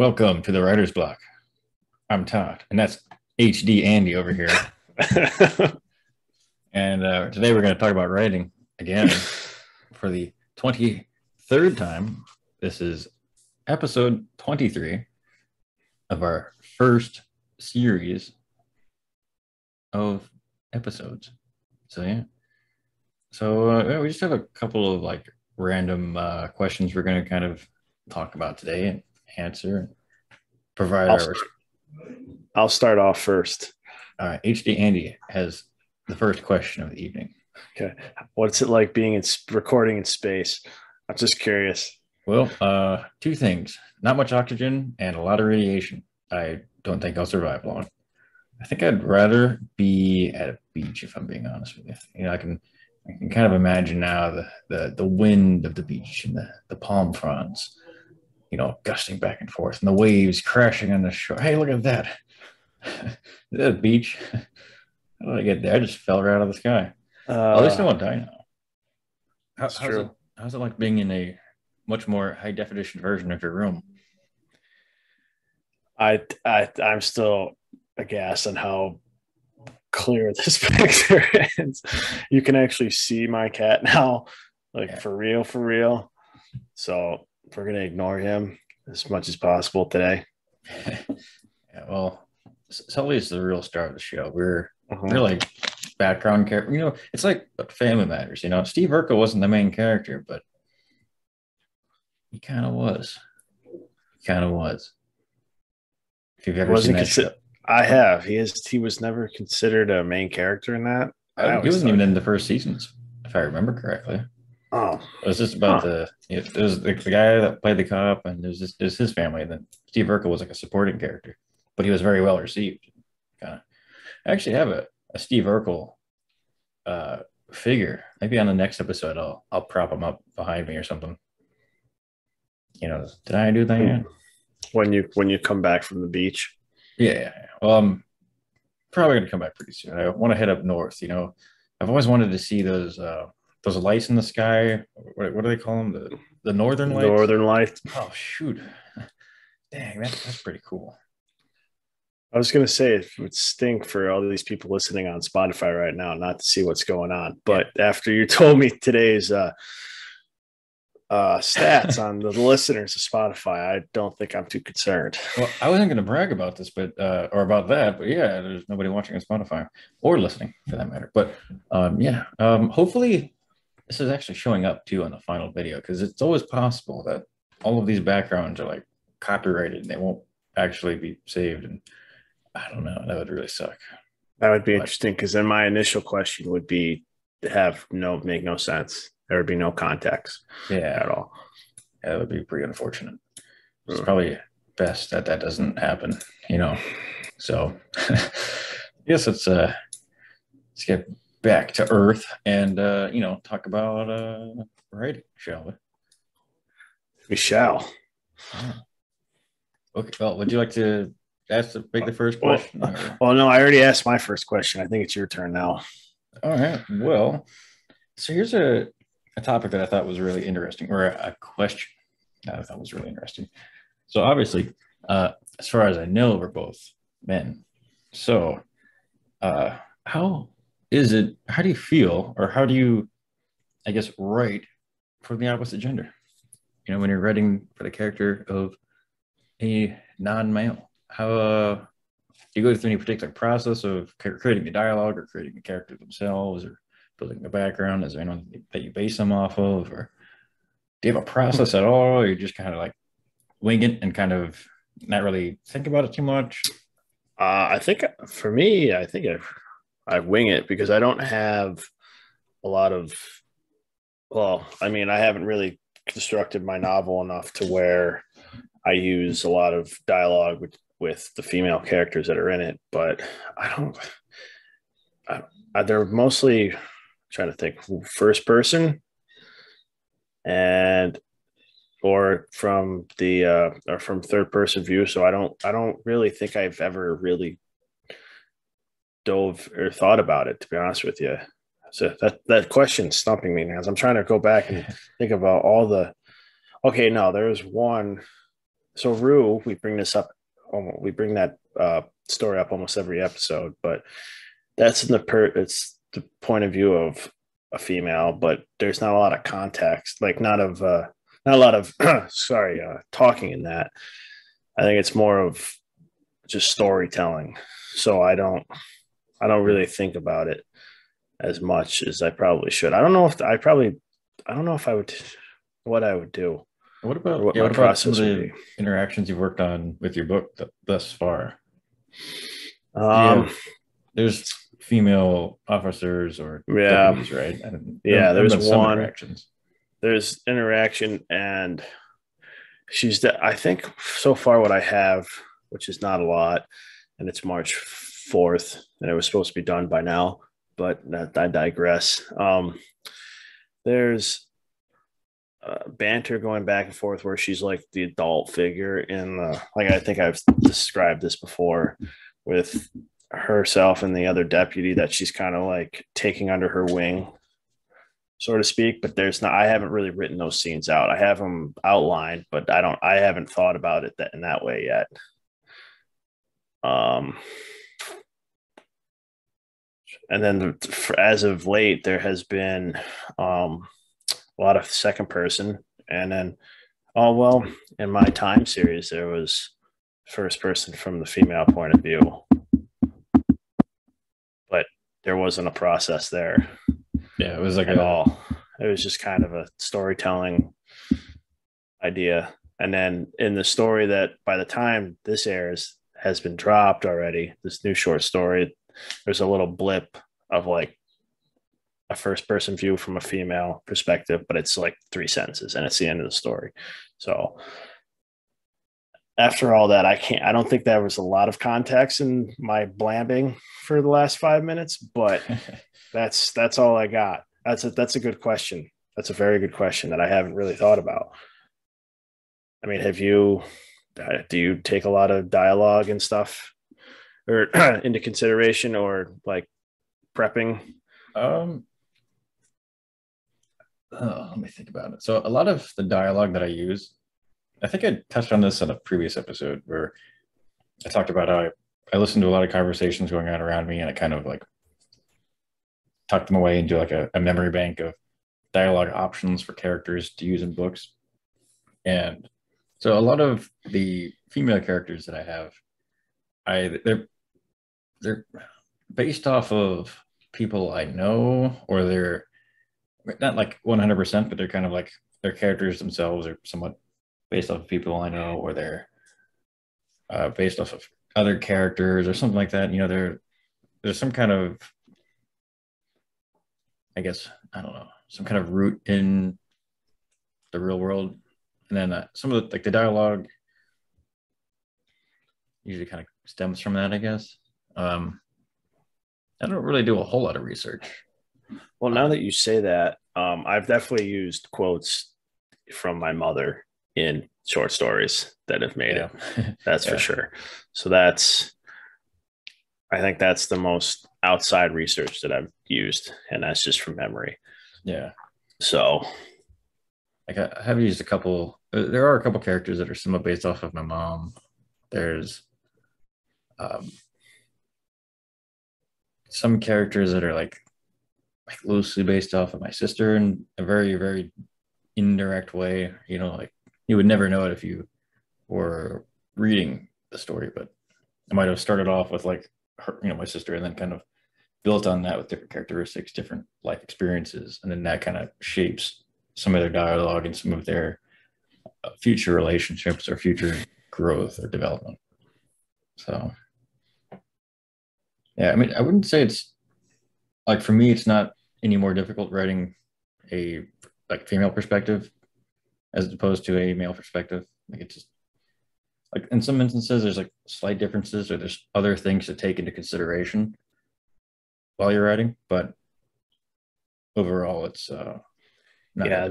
Welcome to the Writer's Block. I'm Todd, and that's HD Andy over here. and uh, today we're going to talk about writing again for the 23rd time. This is episode 23 of our first series of episodes. So, yeah. So, uh, we just have a couple of like random uh, questions we're going to kind of talk about today and answer, provide I'll our. start, I'll start off first. All right, HD Andy has the first question of the evening. Okay. What's it like being in recording in space? I'm just curious. Well, uh, two things: not much oxygen and a lot of radiation. I don't think I'll survive long. I think I'd rather be at a beach, if I'm being honest with you. You know, I can, I can kind of imagine now the the, the wind of the beach and the, the palm fronds, you know, gusting back and forth, and the waves crashing on the shore. Hey, look at that! Is that a beach? How did I get there? I just fell right out of the sky. Uh, At least I won't die now. How, That's how's, true. It, how's it like being in a much more high definition version of your room? I, I, I'm still aghast on how clear this picture is. You can actually see my cat now, like Yeah. for real, for real. So we're gonna ignore him as much as possible today. yeah, well, Sully's the real star of the show. We're Mhm. we're like background character. You know, it's like Family Matters. You know, Steve Urkel wasn't the main character, but he kind of was. He kind of was. If you've ever seen that consi- show, I have. He is. He was never considered a main character in that. I Uh, he wasn't even in the first seasons, if I remember correctly. Oh, It was just about Huh. the it was the, the guy that played the cop, and it was just there's his family. And then Steve Urkel was like a supporting character, but he was very well received. Kind of. I actually have a, a Steve Urkel uh, figure. Maybe on the next episode, I'll I'll prop him up behind me or something. You know, did I do that? yet? when you when you come back from the beach. Yeah, yeah. yeah. Well, I'm probably gonna come back pretty soon. I want to head up north. You know, I've always wanted to see those uh, those lights in the sky. What, what do they call them? The the northern lights. Northern Lights. Oh shoot! Dang, that, that's pretty cool. I was going to say it would stink for all these people listening on Spotify right now not to see what's going on. But after you told me today's uh, uh, stats on the listeners of Spotify, I don't think I'm too concerned. Well, I wasn't going to brag about this, but uh, or about that, but yeah, there's nobody watching on Spotify or listening for that matter. But um, yeah, um, hopefully this is actually showing up too on the final video because it's always possible that all of these backgrounds are like copyrighted and they won't actually be saved. And I don't know, that would really suck. That would be But- interesting because then my initial question would be have no make no sense. There would be no context Yeah, at all. that would be pretty unfortunate. It's Mm. probably best that that doesn't happen, you know. So, yes, let's uh, let's get back to Earth and uh, you know talk about uh, writing, shall we? We shall. Okay. Well, would you like to ask the make the first Well, question? or- Well, no, I already asked my first question. I think it's your turn now. All right. Well, so here's a, a topic that I thought was really interesting, or a, a question that I thought was really interesting. So obviously, uh, as far as I know, we're both men. So, uh, how is it? How do you feel, or how do you, I guess, write for the opposite gender? You know, when you're writing for the character of a non-male, how uh, do you go through any particular process of creating the dialogue or creating the character themselves or building the background? Is there anyone that you base them off of, or do you have a process at all, or you just kind of like wing it and kind of not really think about it too much? Uh, I think for me, I think I, I wing it because I don't have a lot of. Well, I mean, I haven't really constructed my novel enough to where I use a lot of dialogue with with the female characters that are in it. But I don't. I, I, they're mostly I'm trying to think first person, and or from the uh or from third person view so i don't i don't really think i've ever really dove or thought about it to be honest with you so that that question's stumping me now as i'm trying to go back and think about all the okay no there's one so Rue, we bring this up, we bring that uh, story up almost every episode, but that's in the per it's the point of view of a female, but there's not a lot of context, like not of uh, not a lot of sorry uh, talking in that. I think it's more of just storytelling. So I don't I don't really think about it as much as I probably should. I don't know if I probably I don't know if I would what I would do. What about what, yeah, what about some of the interactions you've worked on with your book th- thus far? Um, there's female officers or yeah, deputies, right? yeah, there's one. Interactions. There's interaction, and she's. De- I think so far what I have, which is not a lot, and it's March fourth, and it was supposed to be done by now, but I digress. Um, there's uh, banter going back and forth where she's like the adult figure in the like I think I've described this before with herself and the other deputy that she's kind of like taking under her wing so to speak but there's not i haven't really written those scenes out i have them outlined but i don't i haven't thought about it that in that way yet um and then for, as of late there has been um a lot of second person and then oh well in my time series there was first person from the female point of view but there wasn't a process there. Yeah, it was like at a, all. It was just kind of a storytelling idea. And then in the story that by the time this airs has been dropped already, this new short story, there's a little blip of like a first person view from a female perspective, but it's like three sentences and it's the end of the story. So after all that, I can't, I don't think there was a lot of context in my blabbing for the last five minutes, but that's, that's all I got. That's a, that's a good question. That's a very good question that I haven't really thought about. I mean, have you, uh, do you take a lot of dialogue and stuff or into consideration or like prepping? Um, oh, let me think about it. So a lot of the dialogue that I use I think I touched on this in a previous episode where I talked about how I, I listened to a lot of conversations going on around me and I kind of like tuck them away into like a, a memory bank of dialogue options for characters to use in books. And so a lot of the female characters that I have, I they're they're based off of people I know or they're not like 100%, but they're kind of like their characters themselves are somewhat based off of people I know or they're uh, based off of other characters or something like that. You know, there there's some kind of I guess I don't know some kind of root in the real world, and then uh, some of the like the dialogue usually kind of stems from that. I guess. Um, I don't really do a whole lot of research. Well, now that you say that, um, I've definitely used quotes from my mother in short stories that have made yeah. it. That's yeah. for sure. So that's, I think that's the most outside research that I've used, and that's just from memory. Yeah. So, like I have used a couple. Uh, there are a couple characters that are somewhat based off of my mom. There's um, some characters that are like like loosely based off of my sister in a very very indirect way. You know, like you would never know it if you were reading the story, but I might have started off with like her, you know, my sister, and then kind of built on that with different characteristics, different life experiences, and then that kind of shapes some of their dialogue and some of their uh, future relationships or future growth or development. So, yeah, I mean, I wouldn't say it's like for me, it's not any more difficult writing a like female perspective as opposed to a male perspective. Like it's just like in some instances there's like slight differences or there's other things to take into consideration while you're writing, but overall it's uh yeah,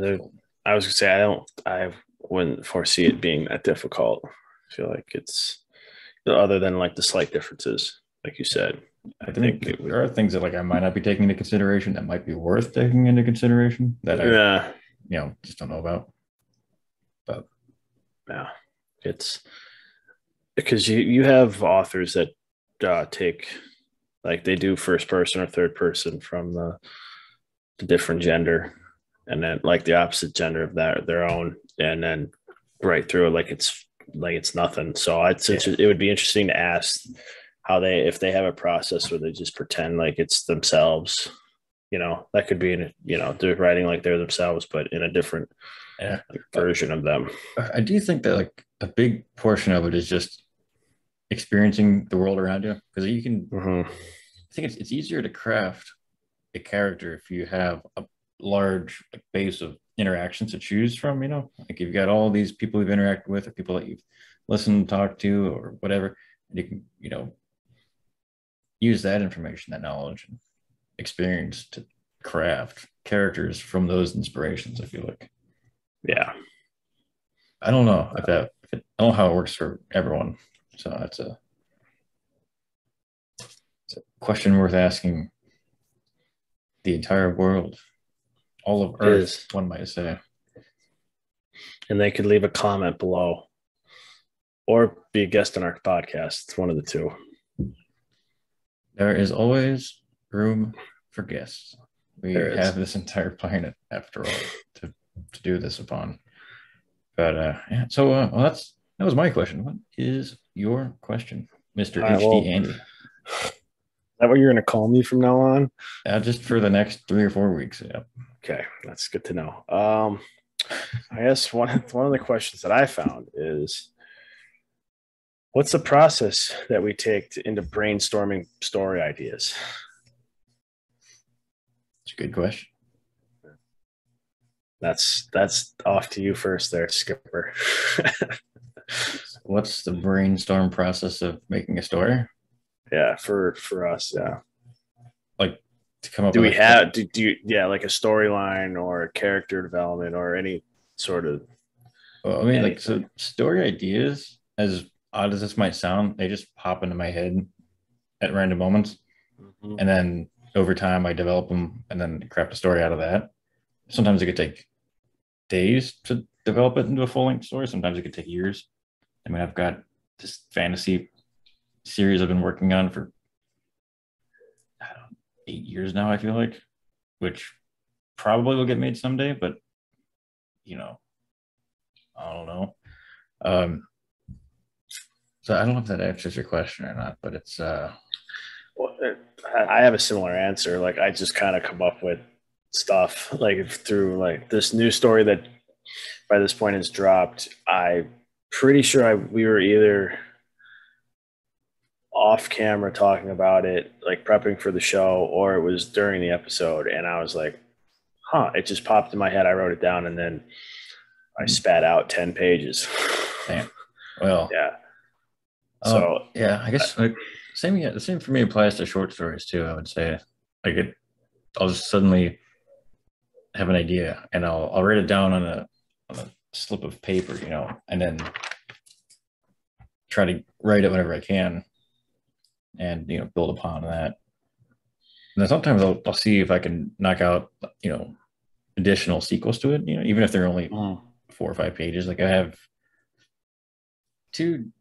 I was gonna say I don't I wouldn't foresee it being that difficult. I feel like it's other than like the slight differences, like you said. I, think, there are things that like I might not be taking into consideration that might be worth taking into consideration that I yeah you know just don't know about. But yeah, It's because you you have authors that uh, take like they do first person or third person from the the different gender and then like the opposite gender of that their own and then right through it like it's like it's nothing so i'd Yeah. it would be interesting to ask how they if they have a process where they just pretend like it's themselves you know that could be in you know they're writing like they're themselves but in a different Yeah. like, version of them I do think that like a big portion of it is just experiencing the world around you because you can Mhm. I think it's, it's easier to craft a character if you have a large like, base of interactions to choose from, you know, like you've got all these people you've interacted with or people that you've listened, talked to, or whatever. And you can, you know, use that information, that knowledge and experience to craft characters from those inspirations. I feel like yeah I don't know if that, if it, I don't know how it works for everyone. So that's a, it's a question worth asking the entire world, all of Earth, is. one might say. and they could leave a comment below or be a guest on our podcast it's one of the two There is always room for guests. We have this entire planet, after all, to, to do this upon. But uh, yeah, so uh, well, that's that was my question. What is your question, Mister right, HD well- Andy? Is that what you're going to call me from now on? Uh, just for the next three or four weeks. Yeah. Okay, that's good to know. Um, I guess one one of the questions that I found is, what's the process that we take to, into brainstorming story ideas? It's a good question. That's that's off to you first, there, Skipper. What's the brainstorm process of making a story? yeah, for for us, yeah. Like to come up Do we have do, do you yeah like a storyline or a character development or any sort of Well, I mean, like, so story ideas, as odd as this might sound, they just pop into my head at random moments. And then over time, I develop them and then craft a story out of that. Sometimes it could take days to develop it into a full length story. Sometimes it could take years. I mean, I've got this fantasy series I've been working on for I don't know, eight years now, I feel like, which probably will get made someday, but you know, I don't know. Um, so I don't know if that answers your question or not, but it's uh Well, I have a similar answer. Like I just kind of come up with stuff like through like this new story that by this point has dropped. I pretty sure I we were either off camera talking about it, like prepping for the show, or it was during the episode, and I was like, "Huh!" It just popped in my head. I wrote it down, and then I spat out ten pages. Damn. well yeah. Um, So yeah, I guess like same yeah, the same for me applies to short stories too, I would say. Like it I'll just suddenly have an idea and I'll I'll write it down on a on a slip of paper, you know, and then try to write it whenever I can and you know build upon that. And then sometimes I'll I'll see if I can knock out, you know, additional sequels to it, you know, even if they're only mm, four or five pages. Like I have two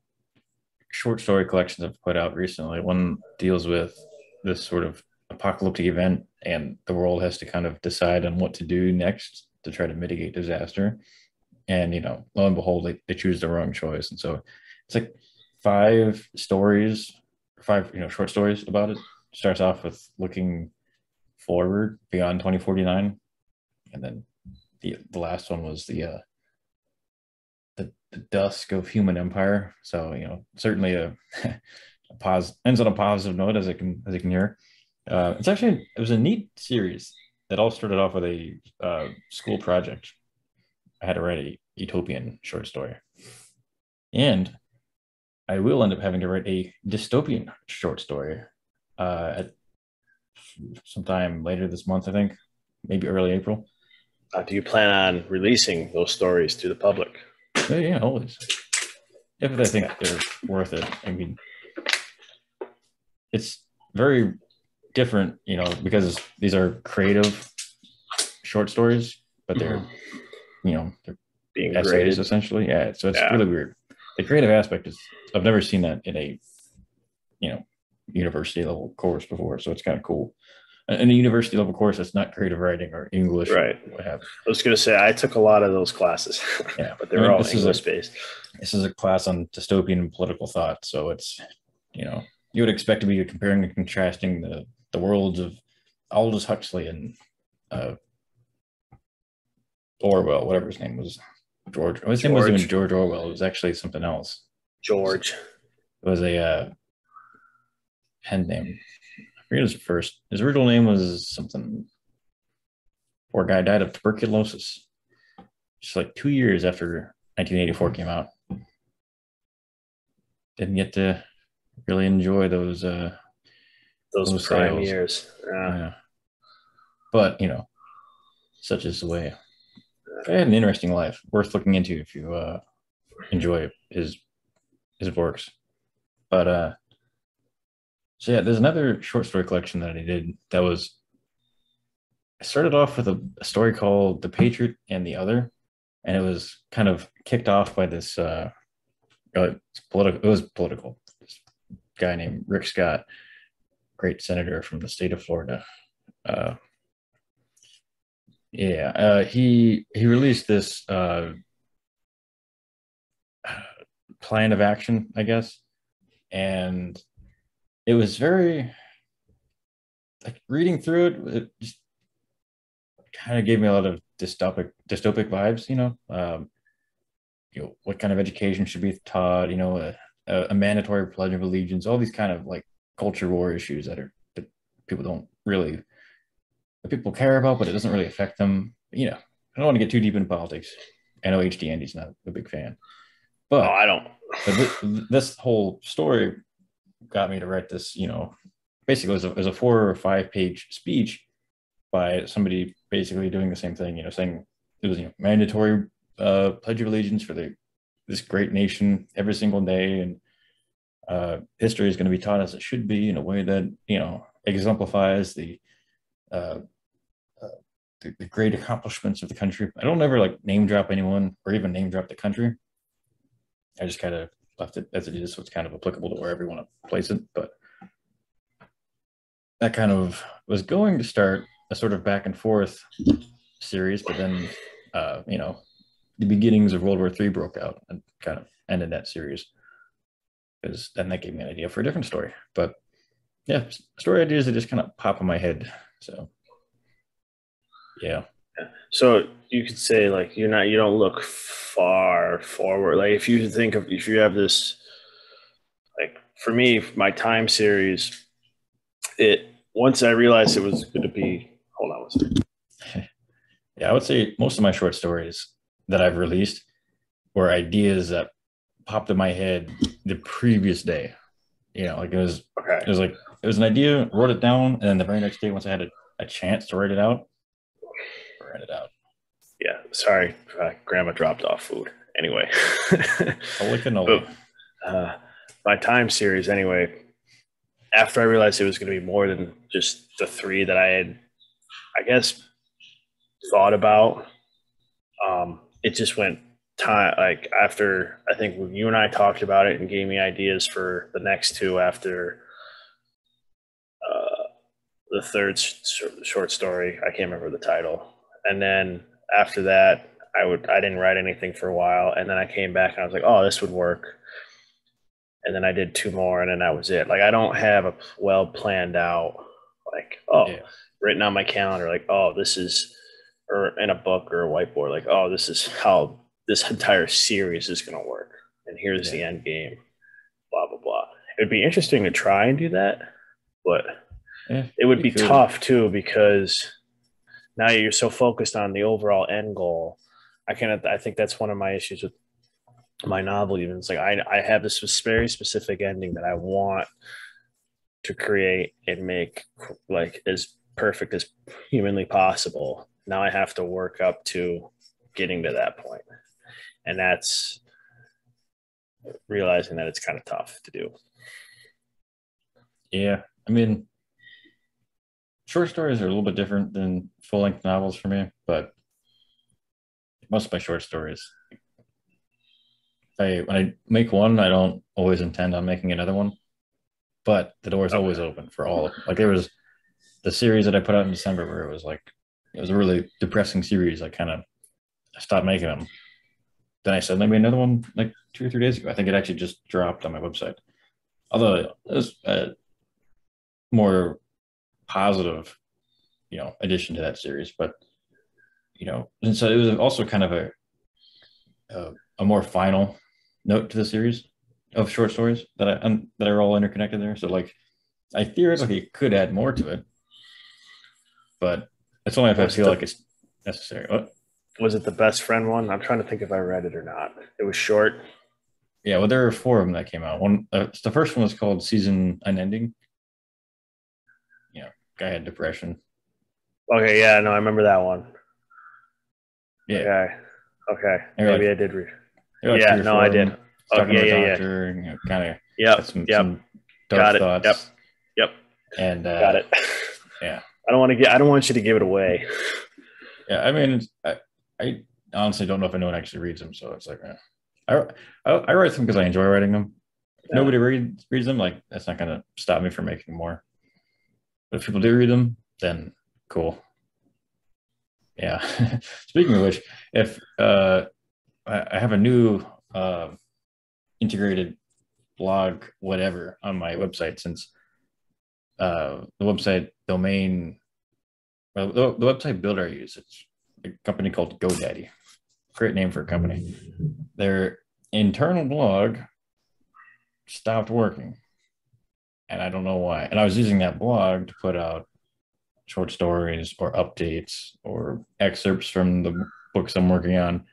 short story collections I've put out recently. One deals with this sort of apocalyptic event, and the world has to kind of decide on what to do next to try to mitigate disaster. And you know, lo and behold, they, they choose the wrong choice. And so it's like five stories, five you know short stories about it. Starts off with looking forward beyond 2049, and then the the last one was the uh, the, the dusk of human empire. So you know, certainly a, a ends on a positive note, as I can as you can hear. Uh, it's actually it was a neat series that all started off with a uh, school project. I had to write a utopian short story, and I will end up having to write a dystopian short story uh, at sometime later this month. I think maybe early April. uh, do you plan on releasing those stories to the public? Yeah, yeah, always. If they think they're worth it. I mean, it's very different, you know, because these are creative short stories, but they're, mm-hmm. you know, they're Being essays graded. essentially. Yeah, so it's Yeah. really weird. the creative aspect is I've never seen that in a you know university level course before, so it's kind of cool. In a university level course, it's not creative writing or English, right? What have. I was going to say I took a lot of those classes, yeah, but they're I mean, all English a, based. This is a class on dystopian and political thought, so it's you know you would expect to be comparing and contrasting the the worlds of Aldous Huxley and uh, Orwell, whatever his name was, George. His name wasn't even George Orwell. It was actually something else. George. It was a uh, pen name. Forget his first. His original name was something. Poor guy died of tuberculosis. Just like two years after 1984 came out. Didn't get to really enjoy those uh those, those prime sales. years. Yeah. yeah. But you know, such is the way. I had an interesting life, worth looking into if you uh enjoy his his works. But uh so yeah, there's another short story collection that I did that was I started off with a, a story called The Patriot and the Other, and it was kind of kicked off by this uh, uh political it was political. This guy named Rick Scott, great senator from the state of Florida. Uh, yeah, uh, he he released this uh, plan of action, I guess, and it was very like reading through it. It just kind of gave me a lot of dystopic dystopic vibes. You know, um, you know what kind of education should be taught. You know, a, a mandatory pledge of allegiance. All these kind of like culture war issues that are that people don't really that people care about, but it doesn't really affect them. You know, I don't want to get too deep into politics. I know HD Andy's not a big fan, but oh, I don't. this, this whole story got me to write this, you know, basically was a, a four or five page speech by somebody basically doing the same thing, you know, saying it was you know, mandatory uh, pledge of allegiance for the this great nation every single day, and uh, history is going to be taught as it should be in a way that you know exemplifies the, uh, uh, the the, great accomplishments of the country. I don't ever like name drop anyone or even name drop the country. I just kind of left it as it is, so it's kind of applicable to wherever you want to place it. But that kind of was going to start a sort of back and forth series, but then uh, you know, the beginnings of World War III broke out and kind of ended that series. Because then that gave me an idea for a different story. But yeah, story ideas that just kind of pop in my head. So yeah. So you could say like you're not you don't look far forward. Like if you think of if you have this like for me, my time series, it once I realized it was going to be hold on one second. Yeah, I would say most of my short stories that I've released were ideas that popped in my head the previous day. You know, like it was okay. it was like it was an idea, wrote it down, and then the very next day, once I had a, a chance to write it out, write it out. Yeah, sorry, uh, Grandma dropped off food. Anyway, holy cannoli. Uh, my time series, anyway. After I realized it was going to be more than just the three that I had, I guess, thought about, um, it just went time like after I think you and I talked about it and gave me ideas for the next two after uh, the third short story. I can't remember the title and then after that i would i didn't write anything for a while. And then i came back and i was like oh this would work. And then i did two more and then that was it. Like i don't have a well planned out like oh yeah. written on my calendar like oh this is or in a book or a whiteboard like oh this is how this entire series is going to work. And here's yeah. the end game blah blah blah. It'd be interesting to try and do that but yeah, it would be tough too because now you're so focused on the overall end goal. I can I think that's one of my issues with my novel. Even it's like I I have this very specific ending that I want to create and make like as perfect as humanly possible. Now I have to work up to getting to that point, and that's realizing that it's kind of tough to do. Yeah, I mean, short stories are a little bit different than full length novels for me, but most of my short stories I when I make one, I don't always intend on making another one, but the door is Okay. always open for all. Like there was the series that I put out in December where it was like it was a really depressing series. I kind of stopped making them. Then I said maybe another one like two or three days ago. I think it actually just dropped on my website. Although it was a more positive, you know, addition to that series, but you know, and so it was also kind of a a, a more final note to the series of short stories that I um, that are all interconnected there. So like, I theoretically could add more to it, but it's only if I feel the- like it's necessary. What? Was it the best friend one? I'm trying to think if I read it or not. It was short. Yeah, well, there are four of them that came out. One, uh, the first one was called "Season Unending." Guy had depression. Okay, yeah, no, I remember that one. Yeah, Okay. Okay. Maybe like- I did read. Like Yeah, no, I did. Oh, yeah, yeah, yeah. you know, kind of Yep. some, Yep. some dark Got it. thoughts. Yep. Yep. And uh, Got it. yeah. I don't want to get. I don't want you to give it away. Yeah, I mean, I, I honestly don't know if anyone actually reads them, so it's like, eh. I, I, I write them because I enjoy writing them. If Yeah. nobody reads reads them, like that's not gonna stop me from making more. But if people do read them, then cool. Yeah. Speaking of which, if uh, I, have a new uh, integrated blog, whatever, on my website since uh, the website domain well, the, the website builder I use, it's a company called GoDaddy. Great name for a company. Their internal blog stopped working. And I don't know why. And I was using that blog to put out short stories or updates or excerpts from the books I'm working on.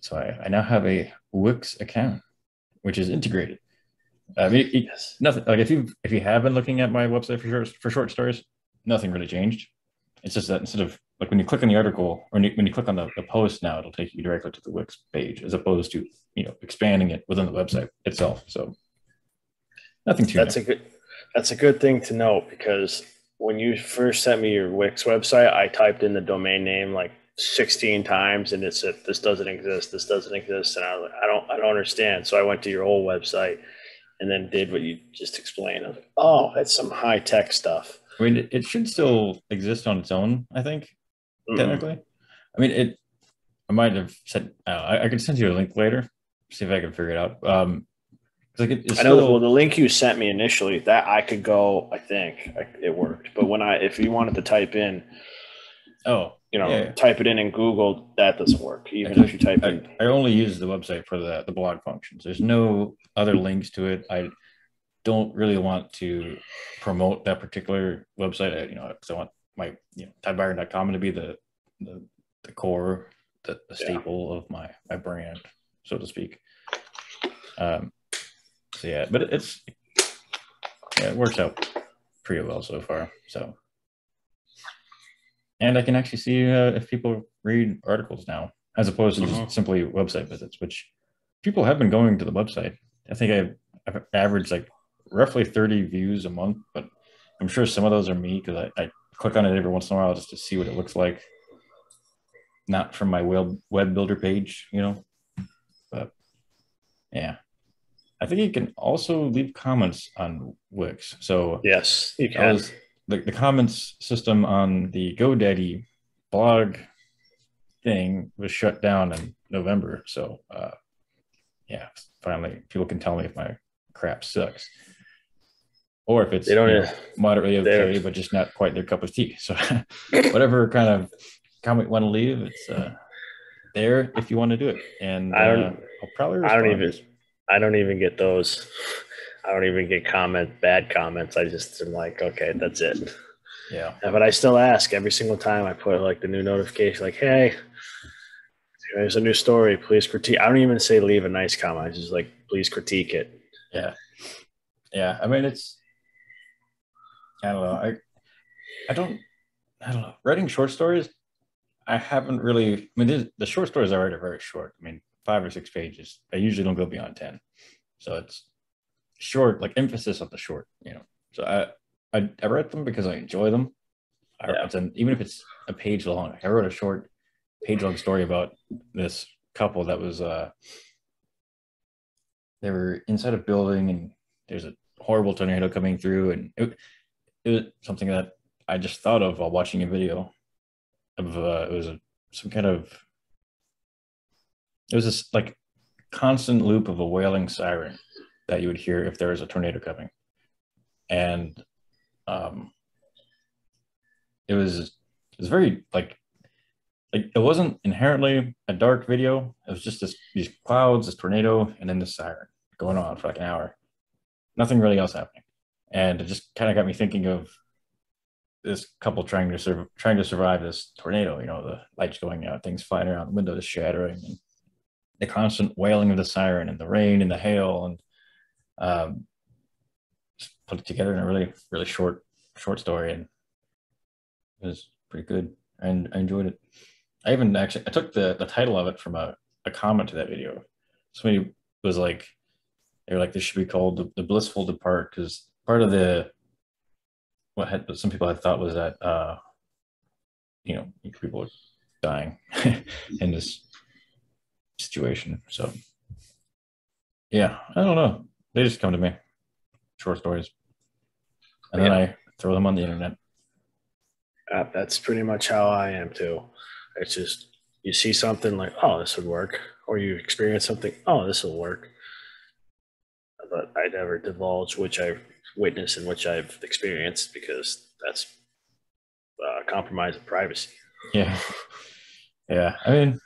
So I, I now have a Wix account, which is integrated. I mean, it- Yes. nothing like if you if you have been looking at my website for short for short stories, nothing really changed. It's just that instead of like when you click on the article or when you, when you click on the, the post now, it'll take you directly to the Wix page as opposed to you know expanding it within the website itself. So nothing too. That's a good. That's a good thing to note because when you first sent me your Wix website, I typed in the domain name like 16 times, and it said this doesn't exist. This doesn't exist, and I was like, I don't, I don't understand. So I went to your old website, and then did what you just explained. I was like, oh, that's some high tech stuff. I mean, it, should still exist on its own. I think Mm. technically. I mean, it. I might have said uh, I, I could send you a link later. See if I can figure it out. Um, like it, I know. still, well, the link you sent me initially that I could go. I think I, it worked, but when I, if you wanted to type in, oh, you know, Yeah. type it in in Google, that doesn't work. Even Okay. if you type I, in, I only use the website for the, the blog functions. There's no other links to it. I don't really want to promote that particular website. I, you know, because I want my you know TyByron.com to be the the, the core, the, the Yeah. staple of my my brand, so to speak. Um. So yeah, but it's yeah, it works out pretty well so far. So. And I can actually see uh, if people read articles now, as opposed to Mhm. just simply website visits, which people have been going to the website. I think I've, I've averaged like roughly 30 views a month, but I'm sure some of those are me because I, I click on it every once in a while just to see what it looks like. Not from my web web builder page, you know. But yeah. I think you can also leave comments on Wix. So yes, you can. the, the comments system on the GoDaddy blog thing was shut down in November. So, uh, yeah, finally people can tell me if my crap sucks or if it's They don't you know, moderately okay, but just not quite their cup of tea. So, whatever kind of comment you want to leave, it's uh, there if you want to do it. And I don't- uh, I'll probably I don't even. I don't even get those. I don't even get comment bad comments. I just am like, okay, that's it. Yeah. But I still ask every single time I put like the new notification, like, hey, there's a new story. Please critique. I don't even say leave a nice comment. I just like, please critique it. Yeah. Yeah. I mean, it's, I don't know. I, I don't, I don't know. Writing short stories, I haven't really, I mean, the short stories I write are very short. I mean, five or six pages. I usually don't go beyond 10. So it's short, like emphasis on the short, you know. So I, I, I write them because I enjoy them. I, Yeah. an, even if it's a page long, I wrote a short page long story about this couple that was, uh, they were inside a building and there's a horrible tornado coming through and it, it was something that I just thought of while watching a video of uh, it was a, some kind of it was this like constant loop of a wailing siren that you would hear if there was a tornado coming. And um it was it was very like like it wasn't inherently a dark video. It was just this these clouds this tornado and then the siren going on for like an hour. Nothing really else happening. And it just kind of got me thinking of this couple trying to sur- trying to survive this tornado you know the lights going out things flying around windows shattering and the constant wailing of the siren and the rain and the hail and um, put it together in a really really short short story and it was pretty good and I enjoyed it. I even actually I took the the title of it from a, a comment to that video. Somebody was like they were like this should be called the, the blissful depart because part of the what had some people had thought was that uh you know people are dying in this situation. So yeah, I don't know. They just come to me. Short stories. And yeah. then I throw them on the internet. Uh, that's pretty much how I am too. It's just you see something like, oh, this would work, or you experience something, oh, this will work. But I never divulge which I've witnessed and which I've experienced because that's uh, compromise of privacy. Yeah, yeah. I mean,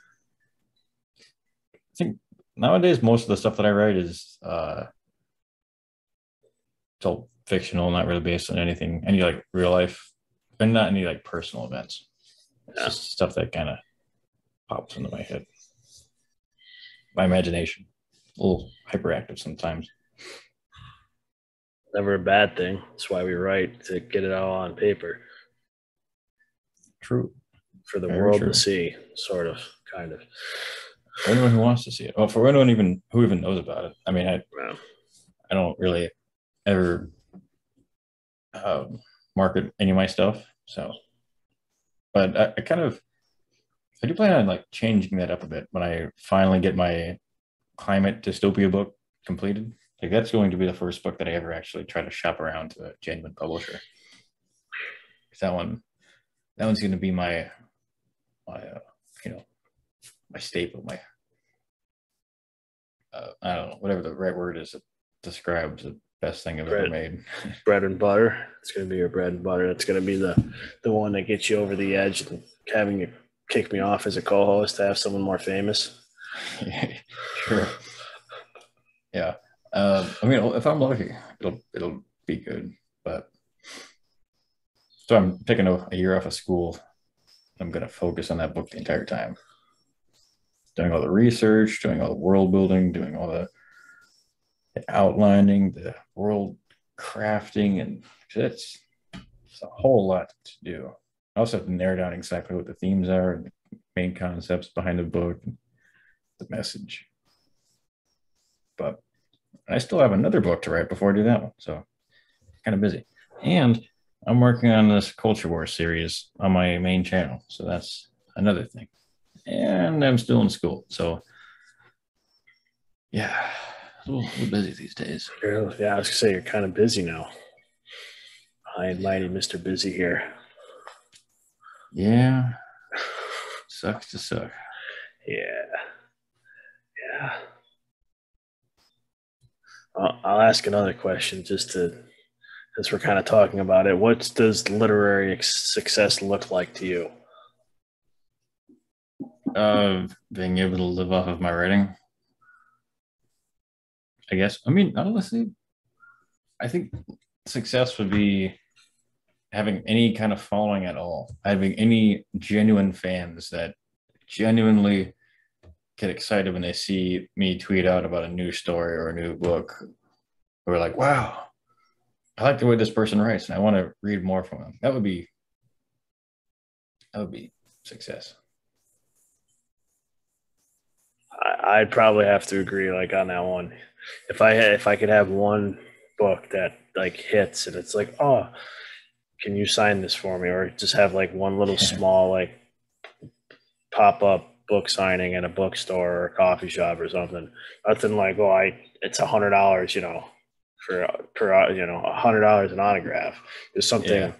nowadays most of the stuff that I write is uh, it's all fictional, not really based on anything, any like real life and not any like personal events. It's yeah. just stuff that kind of pops into my head. My imagination, a little hyperactive sometimes. Never a bad thing. That's why we write to get it all on paper. True. For the Very world true. to see, sort of, kind of. For anyone who wants to see it. Well, for anyone even who even knows about it. I mean, I, yeah. I don't really ever um, market any of my stuff. So, but I, I, kind of, I do plan on like changing that up a bit when I finally get my climate dystopia book completed. Like that's going to be the first book that I ever actually try to shop around to a genuine publisher. That one, that one's going to be my, my, uh, you know, my staple, my, uh, I don't know, whatever the right word is that describes the best thing I've bread, ever made. bread and butter. It's gonna be your bread and butter. It's gonna be the the one that gets you over the edge, and having you kick me off as a co-host to have someone more famous. sure. Yeah. Um, I mean, if I'm lucky, it'll it'll be good. But so I'm taking a, a year off of school. I'm gonna focus on that book the entire time. Doing all the research, doing all the world building, doing all the the outlining, the world crafting, and it's, it's a whole lot to do. I also have to narrow down exactly what the themes are and the main concepts behind the book, the message. But I still have another book to write before I do that one, so kind of busy. And I'm working on this Culture War series on my main channel, so that's another thing. And I'm still in school, so yeah, a little, busy these days. Yeah, I was gonna say you're kind of busy now. High and mighty Mr. Busy here. Yeah. Sucks to suck. Yeah. Yeah. I'll, I'll ask another question just to, as we're kind of talking about it. What does literary success look like to you? Uh, being able to live off of my writing. I guess. I mean, honestly, I think success would be having any kind of following at all, having any genuine fans that genuinely get excited when they see me tweet out about a new story or a new book. Or like, wow, I like the way this person writes and I want to read more from them. That would be that would be success. I'd probably have to agree like on that one if I had, if I could have one book that like hits and it's like, oh, can you sign this for me? Or just have like one little small like pop up book signing at a bookstore or a coffee shop or something. Nothing like, oh, I it's a hundred dollars, you know, for per you know a hundred dollars an autograph. It's something. Yeah.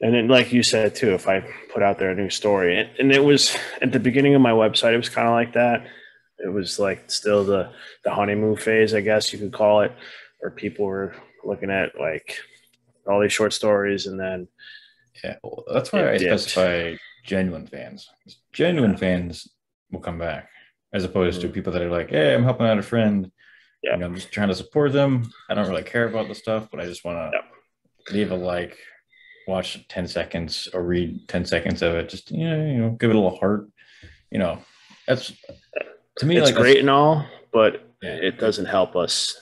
And then, like you said too, if I put out there a new story, and, and it was at the beginning of my website, it was kind of like that. It was like still the the honeymoon phase, I guess you could call it, where people were looking at like all these short stories, and then Yeah, well, that's why I dipped. specify genuine fans. Genuine fans will come back, as opposed to Mhm. people that are like, "Hey, I'm helping out a friend. Yeah. You know, I'm just trying to support them. I don't really care about the stuff, but I just want to Yep. leave a like, watch 10 seconds, or read 10 seconds of it. Just you know, you know, give it a little heart. You know, that's to me it's like great and all, but Yeah. it doesn't help us.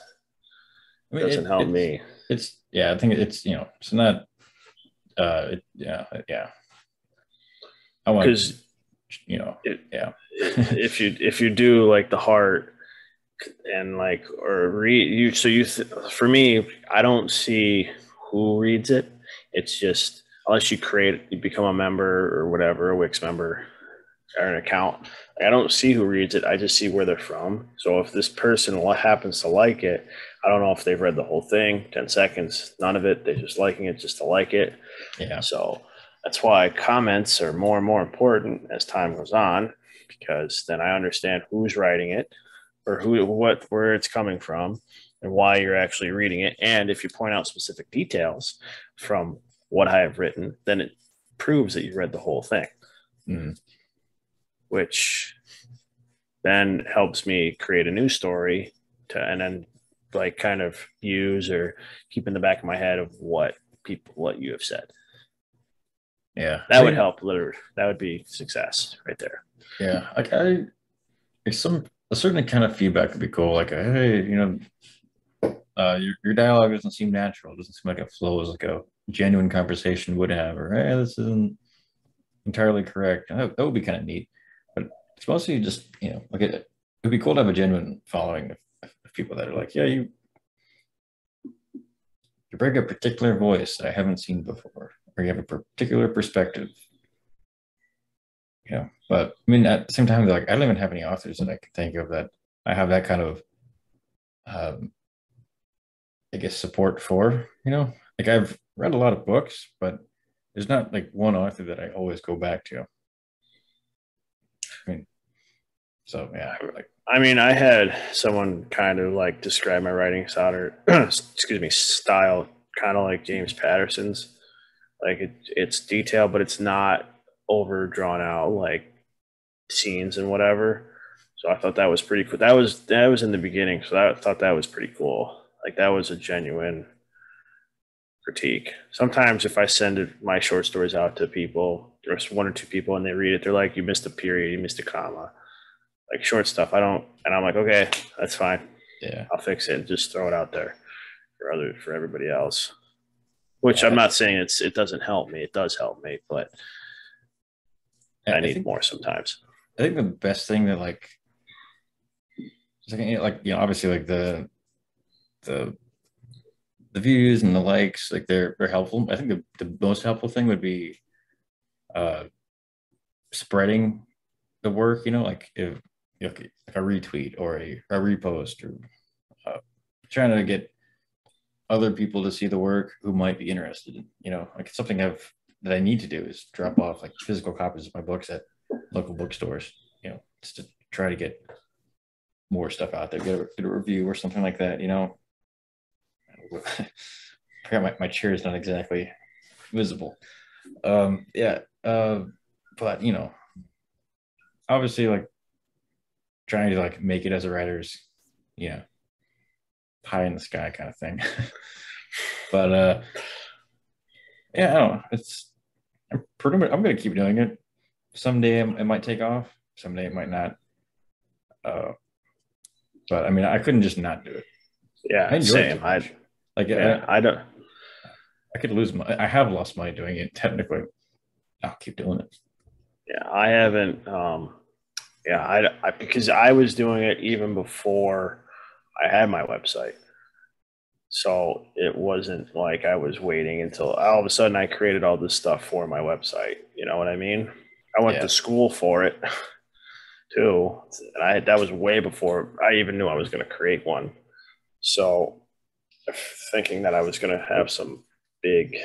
I It mean, doesn't it- help it's- me. It's yeah, I think it's you know, it's not. Uh, it, yeah, yeah. I want Because you know, it- yeah. if you if you do like the heart and like or read you so you th- for me i don't see who reads it it's just unless you create you become a member or whatever a wix member or an account i don't see who reads it i just see where they're from so if this person what happens to like it i don't know if they've read the whole thing 10 seconds none of it they're just liking it just to like it Yeah. so that's why comments are more and more important as time goes on, because then I understand who's writing it or who, what, where it's coming from and why you're actually reading it. And if you point out specific details from what I have written, then it proves that you read the whole thing, Mm. Which then helps me create a new story to, and then like kind of use or keep in the back of my head of what people, what you have said. Yeah. That would help. Literally, that would be success right there. Yeah. Like I, there's some a certain kind of feedback would be cool. Like, hey, you know, uh, your your dialogue doesn't seem natural. It doesn't seem like it flows like a genuine conversation would have. Or hey, this isn't entirely correct. That, that would be kind of neat. It's mostly just you know, like it. It'd be cool to have a genuine following of, of people that are like, yeah, you. You bring a particular voice that I haven't seen before, or you have a particular perspective know but i mean at the same time like i don't even have any authors that i can think of that i have that kind of um i guess support for you know like i've read a lot of books but there's not like one author that i always go back to mean so yeah like I mean, I had someone kind of like describe my writing style, excuse me, style, kind of like James Patterson's. Like it, it's detailed, but it's not over drawn out like scenes and whatever. So I thought that was pretty cool. That was that was in the beginning, so I thought that was pretty cool. Like that was a genuine critique. Sometimes if I send my short stories out to people, there's one or two people, and they read it, they're like, "You missed a period, you missed a comma." Like short stuff, I don't, and I'm like, okay, that's fine. yeah I'll fix it and just throw it out there for other for everybody else. Which Yeah. I'm not saying it's it doesn't help me. It does help me, but I need think, more sometimes. I think the best thing that like like, you know, like you know obviously like the the the views and the likes like they're they're helpful i think the, the most helpful thing would be uh spreading the work you know like if like a retweet or a, a repost or uh, trying to get other people to see the work who might be interested in you know like something i've that i need to do is drop off like physical copies of my books at local bookstores you know just to try to get more stuff out there get a, get a review or something like that you know. My, my chair is not exactly visible um yeah uh but you know obviously like trying to like make it as a writer's you know pie in the sky kind of thing. But uh yeah i don't know. It's i'm pretty much i'm gonna keep doing it. Someday it might take off. Someday it might not. Uh but i mean i couldn't just not do it. Yeah, I same. I like yeah, I, I don't. I could lose my. i have lost money doing it technically i'll keep doing it Yeah, I haven't. Um, yeah, I, I because I was doing it even before I had my website, so it wasn't like I was waiting until all of a sudden I created all this stuff for my website. You know what I mean? I went Yeah. to school for it, too. And I that was way before I even knew I was going to create one. So thinking that I was going to have some big,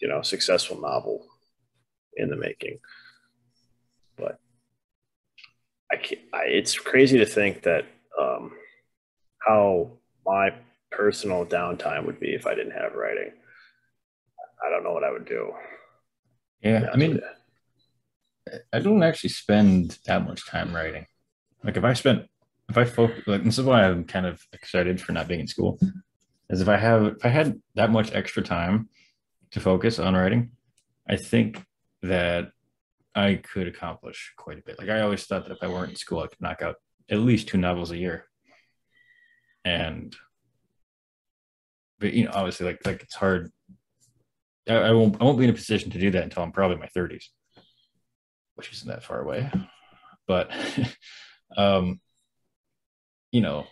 you know, successful novel in the making. But I can't, I, it's crazy to think that um, how my personal downtime would be if I didn't have writing. I don't know what I would do. Yeah, I mean, I don't actually spend that much time writing. Like if I spent, if I focus, like this is why I'm kind of excited for not being in school, is if I have, if I had that much extra time to focus on writing, I think that I could accomplish quite a bit. Like I always thought that if I weren't in school, I could knock out at least two novels a year. And, but you know, obviously, like like it's hard. I, I won't I won't be in a position to do that until I'm probably in my 30s which isn't that far away. But um, you know,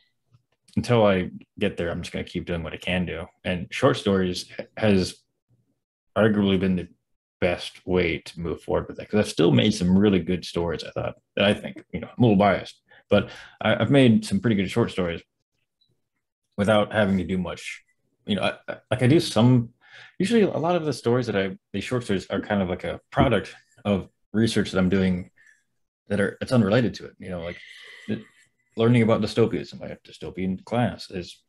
until I get there, I'm just going to keep doing what I can do. And short stories has arguably been the best way to move forward with that because I've still made some really good stories. I thought that I think you know I'm a little biased, but I, have made some pretty good short stories without having to do much. You know, I, I, like I do some. Usually, a lot of the stories that I these short stories are kind of like a product of research that I'm doing that are it's unrelated to it. You know, like learning about dystopias in my dystopian class is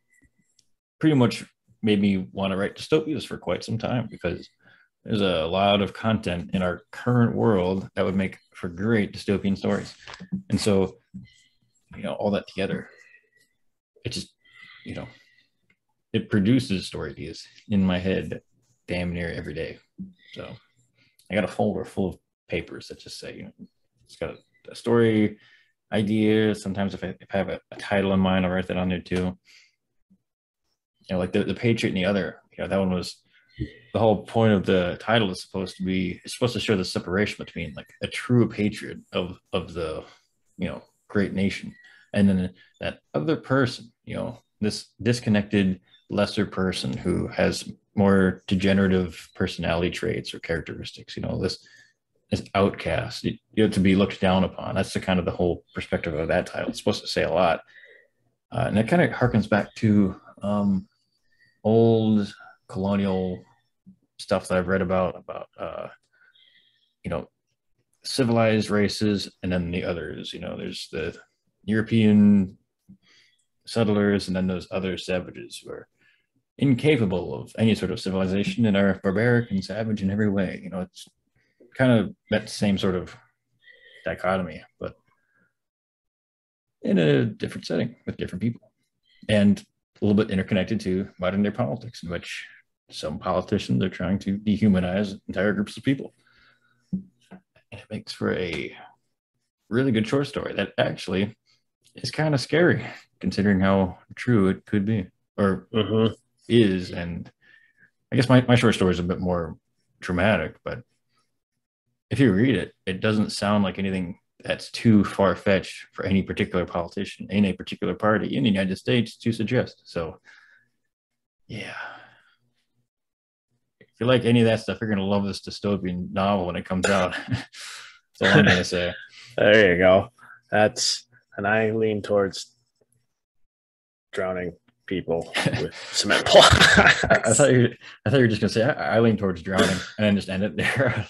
pretty much made me want to write dystopias for quite some time because there's a lot of content in our current world that would make for great dystopian stories. And so, you know, all that together, it just, you know, it produces story ideas in my head damn near every day. So I got a folder full of papers that just say, you know, it's got a story idea. Sometimes if I, if I have a, a, title in mind, I'll write that on there too. You know, like the, the Patriot and the Other, you know, that one was the whole point of the title is supposed to be, it's supposed to show the separation between like a true patriot of, of the, you know, great nation. And then that other person, you know, this disconnected lesser person who has more degenerative personality traits or characteristics, you know, this as outcast, you, know, to be looked down upon. That's the kind of the whole perspective of that title. It's supposed to say a lot, uh, and it kind of harkens back to um, old colonial stuff that I've read about about uh, you know civilized races and then the others. You know, there's the European settlers and then those other savages who are incapable of any sort of civilization and are barbaric and savage in every way. You know, it's kind of that same sort of dichotomy, but in a different setting with different people and a little bit interconnected to modern day politics in which some politicians are trying to dehumanize entire groups of people. And it makes for a really good short story that actually is kind of scary considering how true it could be or uh-huh. is. And I guess my, my short story is a bit more dramatic, but if you read it, it doesn't sound like anything that's too far fetched for any particular politician in a particular party in the United States to suggest. So, yeah. If you like any of that stuff, you're going to love this dystopian novel when it comes out. That's all I'm going to say. There you go. That's, and I lean towards drowning people with cement blocks. I, I, thought you, I thought you were just going to say I, I lean towards drowning and then just end it there.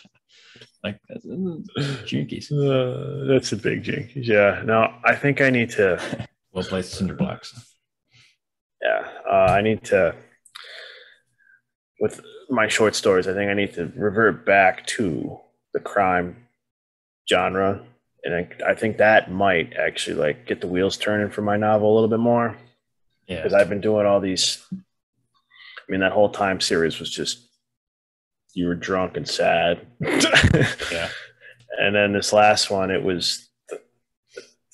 Like that's jinkies. Uh, that's a big jinkies. Yeah. No, I think I need to. well placed cinder blocks. Yeah, uh, I need to. With my short stories, I think I need to revert back to the crime genre, and I, I think that might actually like get the wheels turning for my novel a little bit more. Yeah, because I've been doing all these. I mean, that whole time series was just you were drunk and sad. yeah. And then this last one, it was the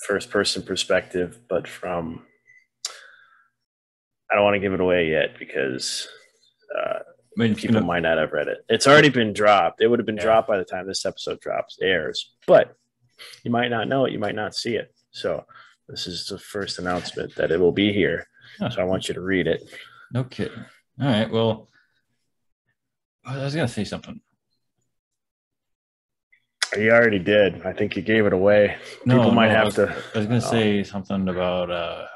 first person perspective, but from I don't want to give it away yet because uh, I mean, people might not have read it. It's already been dropped. It would have been yeah. dropped by the time this episode drops airs, but you might not know it. You might not see it. So this is the first announcement that it will be here. Huh. So I want you to read it. No kidding. All right. Well, I was gonna say something. He already did. I think he gave it away. No, People might no, I have was- to. I was gonna Oh. say something about. uh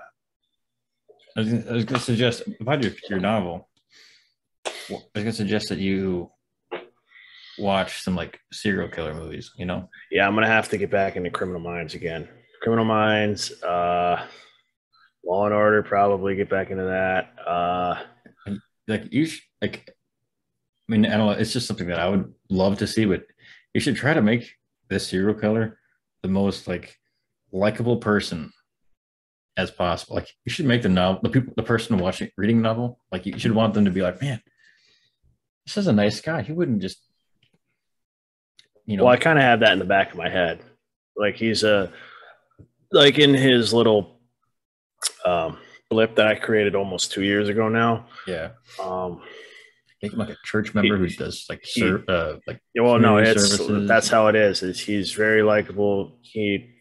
I was gonna, I was gonna suggest about your your novel. I was gonna suggest that you watch some like serial killer movies. You know, Yeah, I'm gonna have to get back into Criminal Minds again. Criminal Minds, uh, Law and Order, probably get back into that. Uh, like you should like. I mean, I don't know. It's just something that I would love to see, but you should try to make this serial killer the most like likable person as possible. Like you should make the novel, the people, the person watching, reading the novel, like you should want them to be like, man, this is a nice guy. He wouldn't just, you know, well, I kind of have that in the back of my head. Like he's a, like in his little um, blip that I created almost two years ago now. yeah, Um, make him like a church member who does like, he- ser- uh, like well, no, it's services. that's how it is. Is he's very likable. He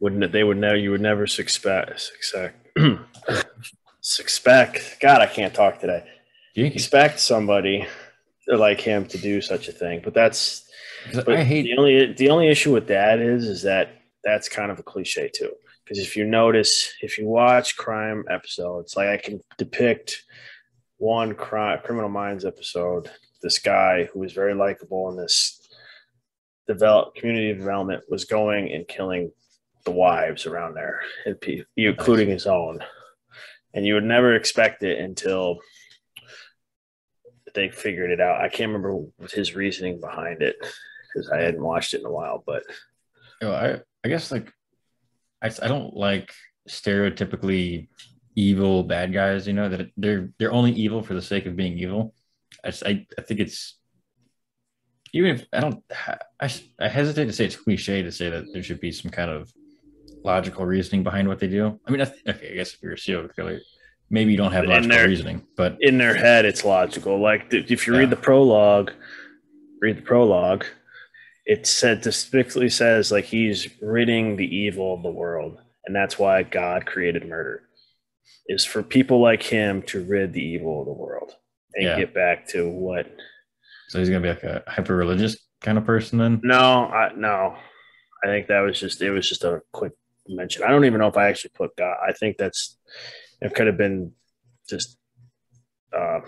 wouldn't. They would never. You would never suspect. Suspect. suspect. God, I can't talk today. Expect somebody like him to do such a thing, but that's But I hate the only the only issue with that is is that that's kind of a cliche too. Because if you notice, if you watch crime episodes, like I can depict one crime, Criminal Minds episode, this guy who was very likable in this develop community development was going and killing the wives around there, including his own, and you would never expect it until they figured it out. I can't remember his reasoning behind it because I hadn't watched it in a while, but you know, I I guess like I, I don't like stereotypically evil bad guys. You know that they're they're only evil for the sake of being evil. I just, I, I think it's even if I don't I, I hesitate to say it's cliche to say that there should be some kind of logical reasoning behind what they do. I mean, I th- okay, I guess if you're a serial killer, maybe you don't have logical they're- reasoning, but in their head it's logical. Like th- if you Yeah. read the prologue, read the prologue, it said specifically says like he's ridding the evil of the world, and that's why God created murder, is for people like him to rid the evil of the world and Yeah. get back to what. so he's gonna be like a hyper religious kind of person then. No, I no, I think that was just it was just a quick mention. I don't even know if I actually put God. I think that's it could have been just. Uh,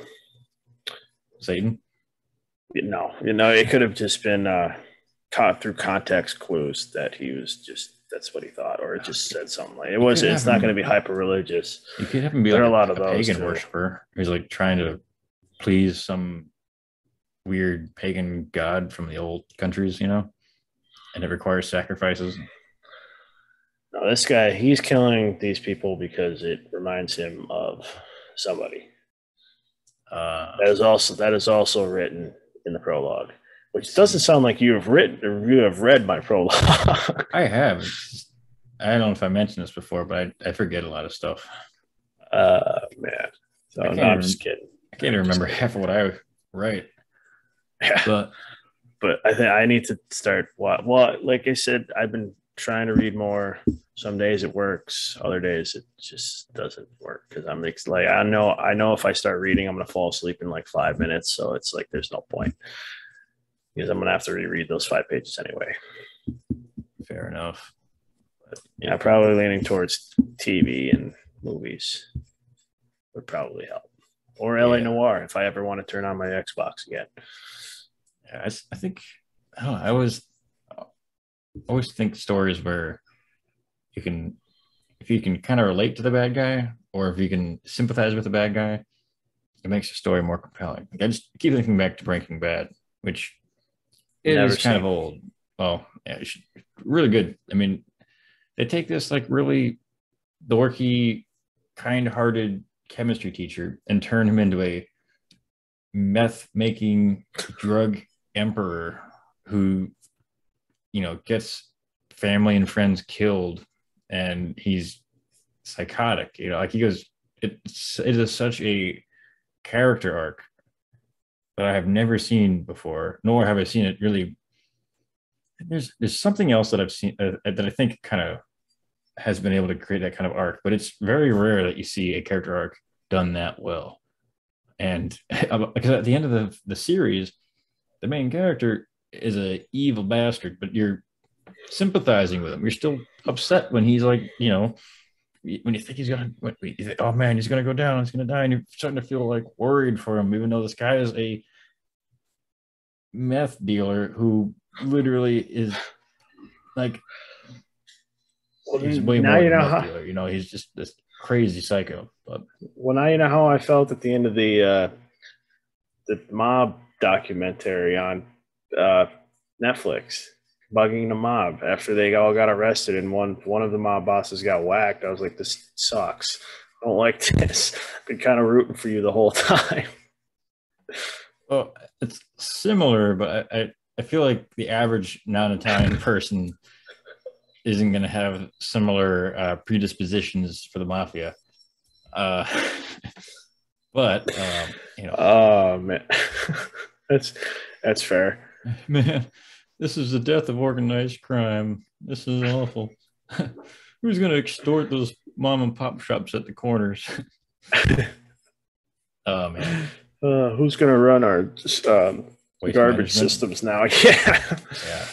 Satan. no, you know, it could have just been uh, caught through context clues that he was just that's what he thought, or it just said something like it was. It's not going to be hyper religious. You could have him be There like are a a, lot of a those, pagan too. worshiper who's like trying to please some weird pagan god from the old countries, you know, and it requires sacrifices. No, this guy, he's killing these people because it reminds him of somebody. Uh, That is also that is also written in the prologue, which doesn't sound like you have written or you have read my prologue. I have. I don't know if I mentioned this before, but I, I forget a lot of stuff. uh man. So no, I'm just kidding. I can't even remember half of what I write. Yeah. But but I think I need to start. Well, well, like I said, I've been trying to read more. Some days it works, other days it just doesn't work because I'm like I know I know if I start reading, I'm gonna fall asleep in like five minutes. So it's like there's no point because I'm gonna have to reread those five pages anyway. fair enough. Yeah, probably leaning towards TV and movies would probably help, or LA Yeah. Noire if I ever want to turn on my Xbox again. Yeah, I, I think I don't know. I always always think stories where you can if you can kind of relate to the bad guy or if you can sympathize with the bad guy, it makes the story more compelling. Like I just keep thinking back to Breaking Bad, which is Never kind of old. Well, yeah, really good. I mean, they take this like really dorky, kind-hearted chemistry teacher and turn him into a meth making drug emperor who you know gets family and friends killed and he's psychotic you know like he goes it's it is such a character arc that i have never seen before nor have i seen it really there's there's something else that i've seen uh, that i think kind of has been able to create that kind of arc but it's very rare that you see a character arc done that well and because at the end of the, the series the main character is a evil bastard, but you're sympathizing with him. You're still upset when he's like, you know, when you think he's gonna, you think, oh man, he's gonna go down, he's gonna die, and you're starting to feel like worried for him, even though this guy is a meth dealer who literally is like Well, he's way now more you know meth how, dealer. You know, he's just this crazy psycho. But well now you know how I felt at the end of the uh, the mob documentary on uh, Netflix, bugging the mob after they all got arrested and one one of the mob bosses got whacked. I was like, this sucks. I don't like this. Been kind of rooting for you the whole time. well, it's similar, but I, I, I feel like the average non-Italian person isn't going to have similar uh, predispositions for the mafia. Uh, but um, you know, Oh man, that's that's fair. man, this is the death of organized crime. This is awful. Who's going to extort those mom and pop shops at the corners? oh man, Uh, who's gonna run our um, garbage management. systems now? Yeah. Yeah,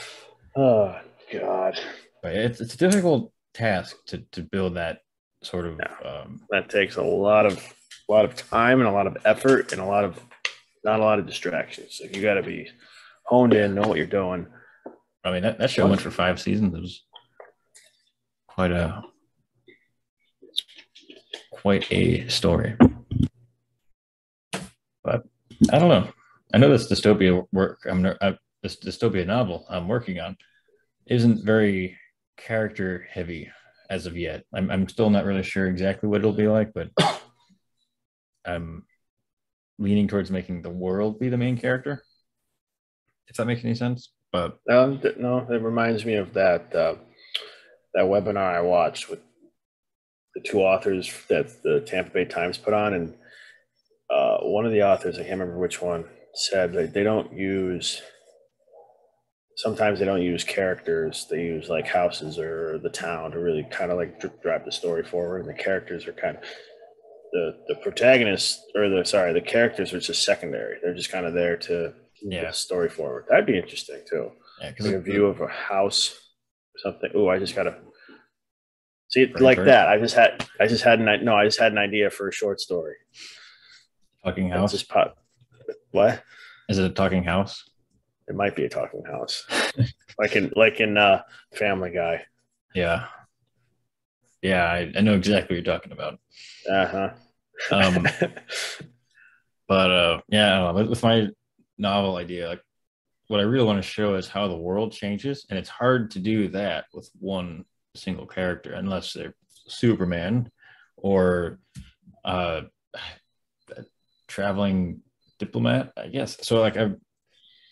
Oh God, but it's it's a difficult task to to build that sort of. Um, that takes a lot of a lot of time and a lot of effort and a lot of not a lot of distractions. So you got to be honed in, know what you're doing. I mean, that, that show went for five seasons. It was quite a quite a story. But I don't know. I know this dystopia work. I'm uh, this dystopia novel I'm working on isn't very character heavy as of yet. I'm I'm still not really sure exactly what it'll be like, but I'm leaning towards making the world be the main character. If that makes any sense. But Um, th- no, it reminds me of that uh, that webinar I watched with the two authors that the Tampa Bay Times put on, and uh, one of the authors, I can't remember which one, said that they don't use. Sometimes they don't use characters; they use like houses or the town to really kind of like dri- drive the story forward. And the characters are kind of the the protagonists, or the sorry, the characters are just secondary. They're just kind of there to Yeah. story forward. That'd be interesting too yeah, like a view of a house or something. Oh, I just gotta see it like that. I just had I just had an no, I just had an idea for a short story. talking house. just pop. What? Is it a talking house? It might be a talking house, like in like in uh, Family Guy. Yeah. Yeah, I, I know exactly what you're talking about. Uh huh. Um, but uh, yeah, I don't know. With- with my novel idea, like what I really want to show is how the world changes, and it's hard to do that with one single character unless they're Superman or uh, a traveling diplomat, I guess. So like, I,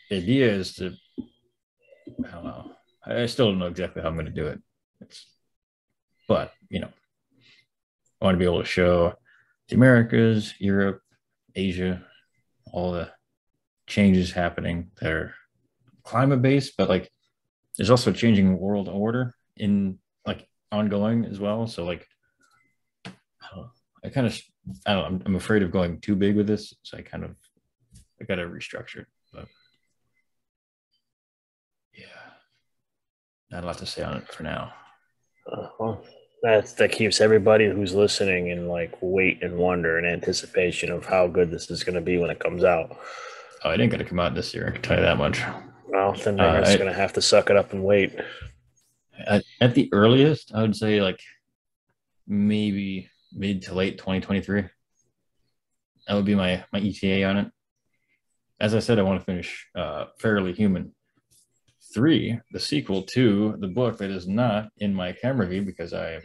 the idea is to, I don't know. I still don't know exactly how I'm going to do it. It's, but you know, I want to be able to show the Americas, Europe, Asia, all the changes happening that are climate based, but like there's also changing world order in like ongoing as well. So like. I kind of I don't know, I'm, I'm afraid of going too big with this, so I kind of I got to restructure. But yeah, not a lot to say on it for now. Uh, well, that's that keeps everybody who's listening in like wait and wonder and anticipation of how good this is going to be when it comes out. Oh, I didn't get to come out this year. I can tell you that much. Well, then they're Uh, just going to have to suck it up and wait. at, at the earliest, I would say like maybe mid to late 2023. That would be my my ETA on it. As I said, I want to finish uh, Fairly Human three, the sequel to the book that is not in my camera view because I am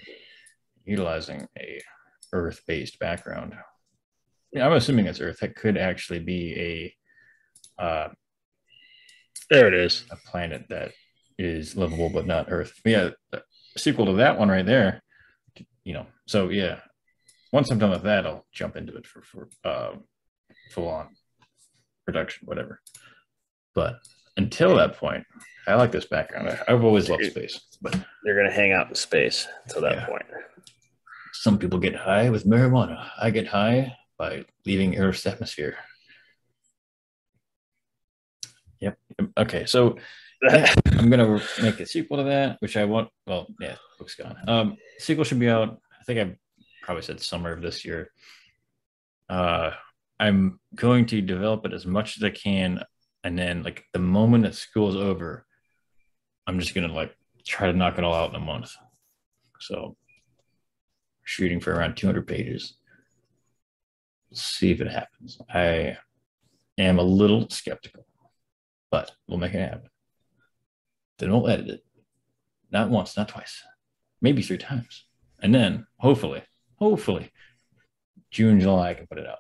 utilizing a Earth-based background. Yeah, I'm assuming it's Earth. That could actually be a uh, There it is. a planet that is livable but not Earth. But yeah, the sequel to that one right there. You know, so yeah. Once I'm done with that, I'll jump into it for for um, full on production, whatever. But until that point, I like this background. I, I've always loved space, but They're going to hang out in space until that Yeah. point. some people get high with marijuana. I get high by leaving Earth's atmosphere. Yep. Okay. So I'm gonna make a sequel to that, which I want. Well, yeah, book's gone. Um, sequel should be out. I think I probably said summer of this year. Uh, I'm going to develop it as much as I can, and then like the moment that school's over, I'm just gonna like try to knock it all out in a month. So, shooting for around 200 pages. see if it happens. I am a little skeptical, but we'll make it happen. Then we'll edit it. Not once, not twice, maybe three times. And then hopefully, hopefully, June, July, I can put it out.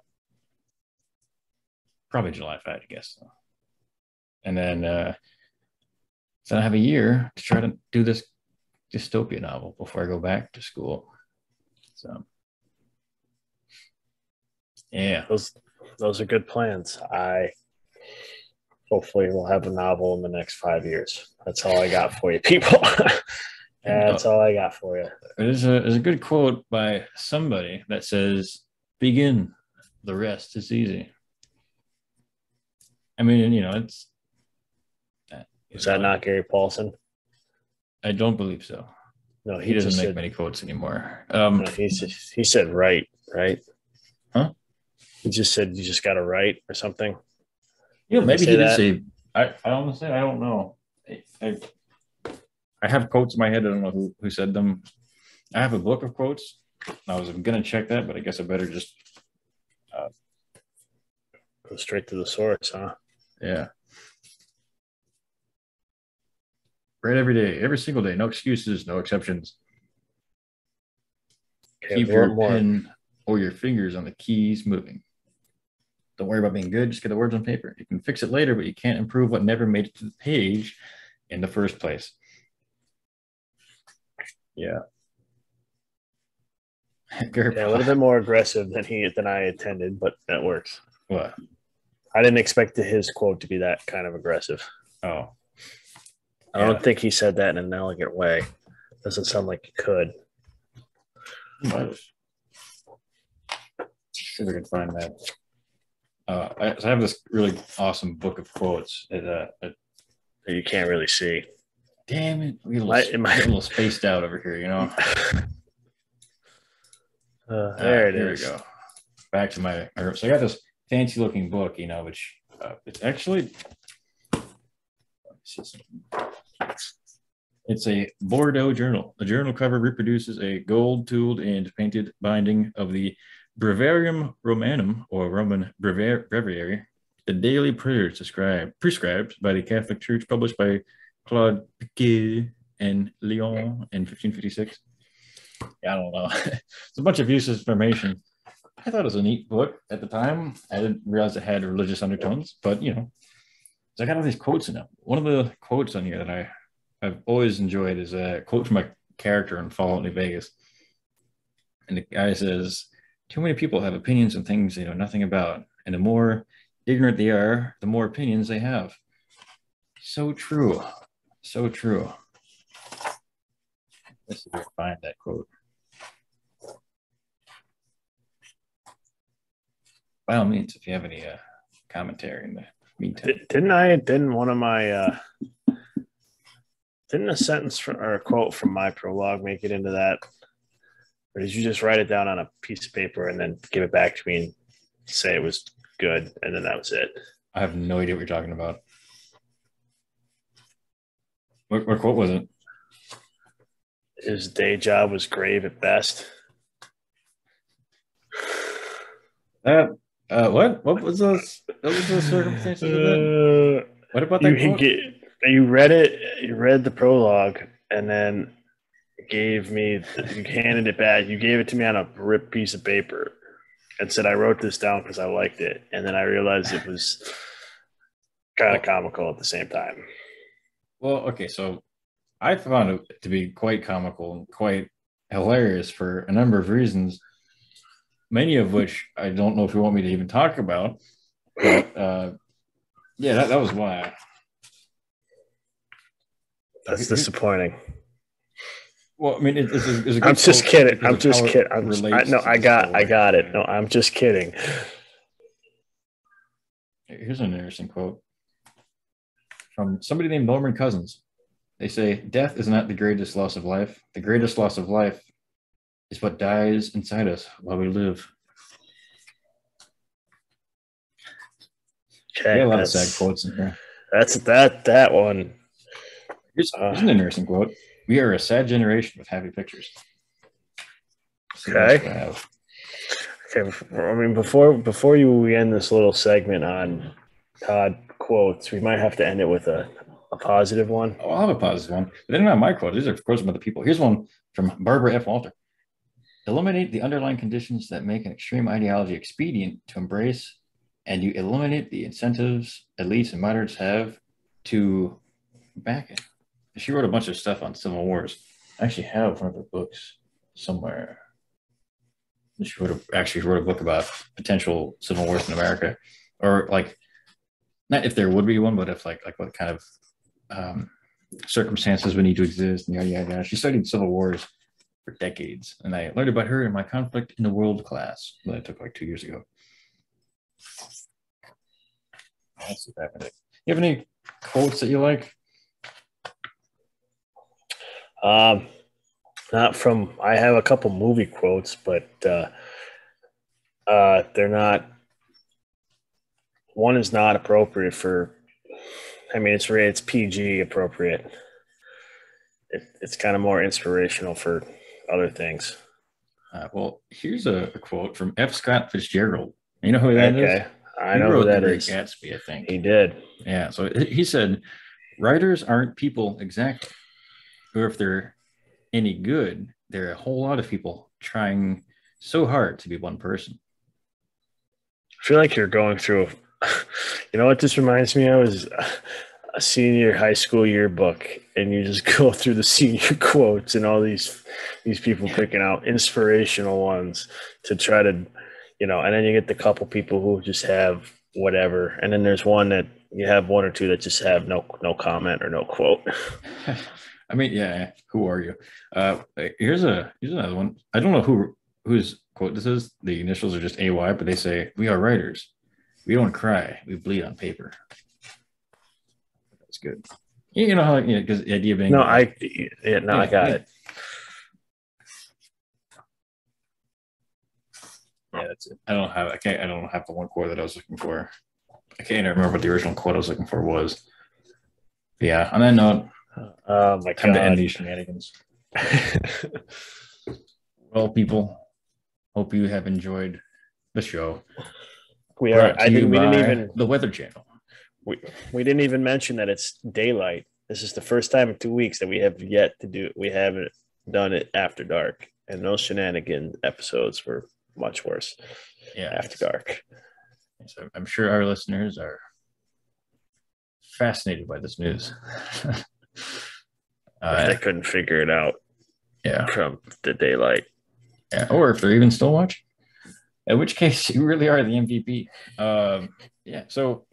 Probably July, if I had to guess. And then, uh, so I have a year to try to do this dystopia novel before I go back to school. So, yeah, those those are good plans. I hopefully we'll have a novel in the next five years. That's all I got for you, people. That's all I got for you. There's a there's a good quote by somebody that says, "Begin, the rest is easy." I mean, you know, it's. Is that not Gary Paulsen? I don't believe so. No, he, he doesn't make said, many quotes anymore. Um, no, he he said right, right? Huh? He just said you just got to write or something. Yeah, maybe he did that? say. I I honestly I don't know. I, I, I have quotes in my head. I don't know who who said them. I have a book of quotes. I was gonna check that, but I guess I better just uh, go straight to the source, huh? Yeah. Write every day, every single day. No excuses, no exceptions. Okay, Keep your more. pen or your fingers on the keys moving. Don't worry about being good, just get the words on paper. You can fix it later, but you can't improve what never made it to the page in the first place. Yeah. yeah, a little bit more aggressive than he than I intended, but that works. What? I didn't expect his quote to be that kind of aggressive. Oh, I yeah. don't think he said that in an elegant way. Doesn't sound like he could. See if I can find that. Uh, I, I, have this really awesome book of quotes that, uh, that you can't really see. Damn it! We a little, my, a little spaced out over here, you know. Uh, there uh, it is. Here we go. Back to my, my so I got this fancy looking book, you know, which uh, it's actually it's a Bordeaux journal. The journal cover reproduces a gold tooled and painted binding of the Breviarium Romanum, or Roman Breviary, the daily prayers prescribed, prescribed by the Catholic Church, published by Claude Piquet in Lyon in 1556. Yeah, I don't know. it's a bunch of useless information. I thought it was a neat book at the time. I didn't realize it had religious undertones, but you know, so I got all these quotes in it. One of the quotes on here that I I've always enjoyed is a quote from a character in Fallout New Vegas, and the guy says, too many people have opinions on things they know nothing about. And the more ignorant they are, the more opinions they have. So true. So true. Let's see if I can find that quote. By all means, if you have any uh, commentary in the meantime. Didn't I? Didn't one of my uh, didn't a sentence from, or a quote from my prologue make it into that or did you just write it down on a piece of paper and then give it back to me and say it was good and then that was it? I have no idea what you're talking about. What, what quote was it? His day job was grave at best. That uh, what? What was those? What was the circumstances of that? Uh, what about that? You, get, you read it. You read the prologue, and then gave me, you handed it back. You gave it to me on a ripped piece of paper and said, I wrote this down because I liked it. And then I realized it was kind of comical at the same time. Well, okay. So I found it to be quite comical and quite hilarious for a number of reasons, many of which I don't know if you want me to even talk about. But uh, yeah, that, that was why. That's disappointing. Well, I mean, it's, it's, it's a I'm just kidding. I'm just kidding. I'm just, I, no, I got, I got it. No, I'm just kidding. Here's an interesting quote. from somebody named Norman Cousins. They say death is not the greatest loss of life. The greatest loss of life is what dies inside us while we live. Okay, Yeah, a lot of sad quotes in here. that's that that one. Here's, Uh. here's an interesting quote. We are a sad generation with happy pictures. So Okay. Okay, I mean before before you we end this little segment on Todd quotes, we might have to end it with a, a positive one. Oh, I'll have a positive one. But they're not my quotes. These are quotes from other people. Here's one from Barbara F. Walter. Eliminate the underlying conditions that make an extreme ideology expedient to embrace, and you eliminate the incentives elites and moderates have to back it. She wrote a bunch of stuff on civil wars. I actually have one of her books somewhere. She wrote a, actually wrote a book about potential civil wars in America, or like not if there would be one, but if like like what kind of um, circumstances would need to exist and yada. yada. She studied civil wars for decades, and I learned about her in my conflict in the world class that I took like two years ago. What happened. You have any quotes that you like? Um, not from. I have a couple movie quotes, but uh, uh, they're not. One is not appropriate for. I mean, it's it's PG appropriate. It, it's kind of more inspirational for other things. Uh, well, here's a, a quote from F. Scott Fitzgerald. You know who that is? okay, I He know who wrote that The Great is. Gatsby, I think. He did. Yeah. So he he said, writers aren't people exactly, or if they're any good, they're a whole lot of people trying so hard to be one person. I feel like you're going through. You know what this reminds me of is a senior high school yearbook, and you just go through the senior quotes and all these these people picking out inspirational ones to try to, you know, and then you get the couple people who just have whatever, and then there's one that you have one or two that just have no no comment or no quote. I mean, yeah. Who are you? Uh, here's a here's another one. I don't know who whose quote this is. The initials are just AY, but they say, "We are writers. We don't cry. We bleed on paper." That's good. You know how you know because the idea being No, I yeah, no, I got yeah. it. Yeah, that's it. I don't have. I can't. I don't have the one quote that I was looking for. I can't even remember what the original quote I was looking for was. But yeah. On that note, Oh my time to end god. these shenanigans. Well, people, hope you have enjoyed the show. we are. I think we didn't even the Weather Channel. we, we didn't even mention that it's daylight. This is the first time in two weeks that we have yet to do. We haven't done it after dark, and those shenanigan episodes were much worse Yeah. after dark. So I'm sure our listeners are fascinated by this news. Uh, they couldn't figure it out yeah. from the daylight. Yeah, or if they're even still watching. In which case, you really are the MVP. Um, yeah. So,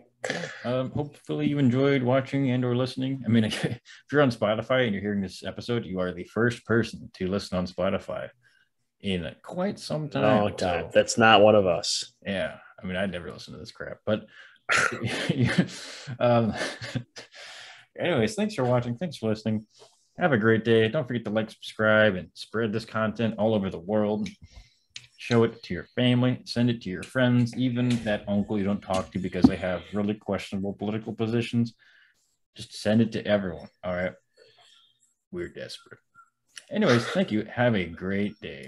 um, hopefully, you enjoyed watching and/or listening. I mean, if you're on Spotify and you're hearing this episode, you are the first person to listen on Spotify in quite some time. Long time. So, That's not one of us. yeah. I mean, I'd never listen to this crap, but. um, anyways, thanks for watching. Thanks for listening. Have a great day. Don't forget to like, subscribe, and spread this content all over the world. Show it to your family, send it to your friends, even that uncle you don't talk to because they have really questionable political positions. Just send it to everyone. All right. We're desperate. Anyways, thank you. Have a great day.